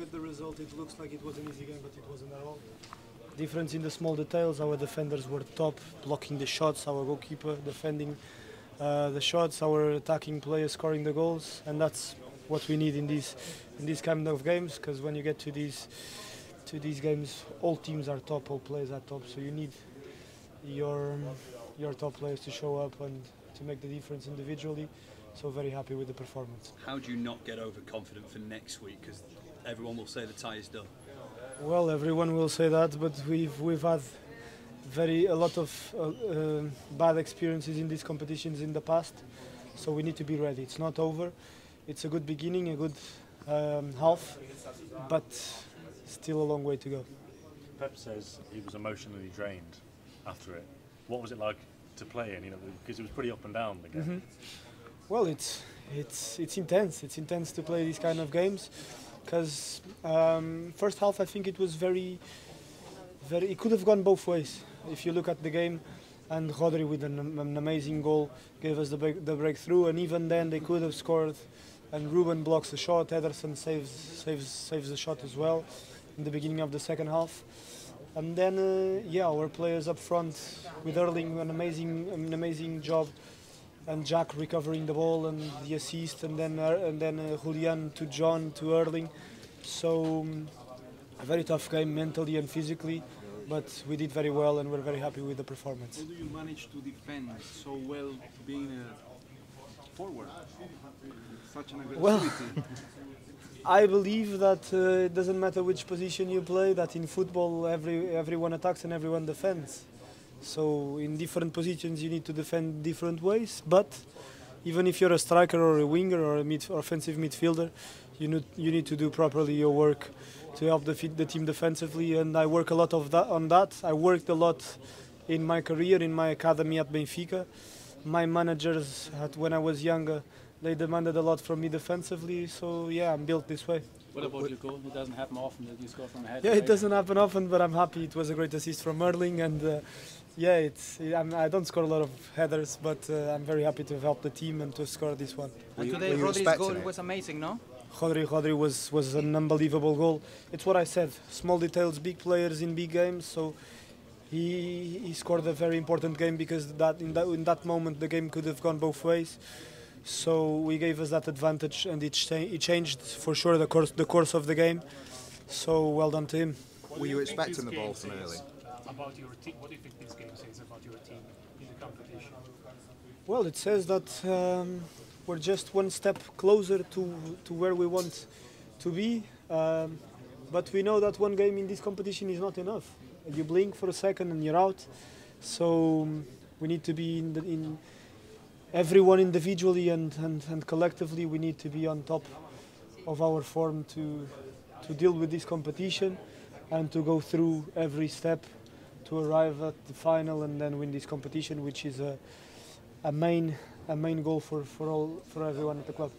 With the result, it looks like it was an easy game, but it wasn't at all. Difference in the small details. Our defenders were top, blocking the shots. Our goalkeeper defending uh, the shots. Our attacking players scoring the goals, and that's what we need in these in these kind of games. Because when you get to these to these games, all teams are top, all players are top. So you need your your top players to show up and to make the difference individually. So very happy with the performance. How do you not get overconfident for next week? Because everyone will say the tie is done. Well, everyone will say that, but we've we've had very a lot of uh, uh, bad experiences in these competitions in the past, so we need to be ready. It's not over. It's a good beginning, a good um, half, but still a long way to go. Pep says he was emotionally drained after it. What was it like to play in? You know, because it was pretty up and down the game. Well, it's it's it's intense. It's intense to play these kind of games, because um, first half I think it was very, very. It could have gone both ways. If you look at the game, and Rodri with an, an amazing goal gave us the break, the breakthrough, and even then they could have scored, and Ruben blocks the shot. Ederson saves saves saves the shot as well, in the beginning of the second half. And then, uh, yeah, our players up front with Erling, an amazing, an amazing job, and Jack recovering the ball and the assist, and then uh, and then uh, Julian to John to Erling. So um, a very tough game mentally and physically, but we did very well, and we're very happy with the performance. How do you manage to defend so well being a forward? Such an aggressivity. Well, I believe that uh, it doesn't matter which position you play. That in football, every everyone attacks and everyone defends. So in different positions, you need to defend different ways. But even if you're a striker or a winger or a mid offensive midfielder, you need you need to do properly your work to help the, the team defensively. And I work a lot of that on that. I worked a lot in my career in my academy at Benfica. My managers, at, when I was younger, they demanded a lot from me defensively. So yeah, I'm built this way. What about your goal? It doesn't happen often that you score from a head. Yeah, it doesn't happen often, but I'm happy. It was a great assist from Erling, and uh, yeah, it's I'm, I don't score a lot of headers, but uh, I'm very happy to have helped the team and to score this one. And today, you Rodri's goal it? was amazing, no? Rodri, Rodri was was an unbelievable goal. It's what I said: small details, big players in big games. So he he scored a very important game because that in that in that moment the game could have gone both ways. So we gave us that advantage, and it, cha- it changed for sure the course the course of the game. So well done to him. Were you expecting the ball from early? About your team, what do you think this game says about your team in the competition? Well, it says that um, we're just one step closer to, to where we want to be. Um, but we know that one game in this competition is not enough. You blink for a second and you're out. So um, we need to be in, the, in everyone individually and, and, and collectively. We need to be on top of our form to to deal with this competition and to go through every step to arrive at the final and then win this competition, which is a a main a main goal for, for all for everyone at the club.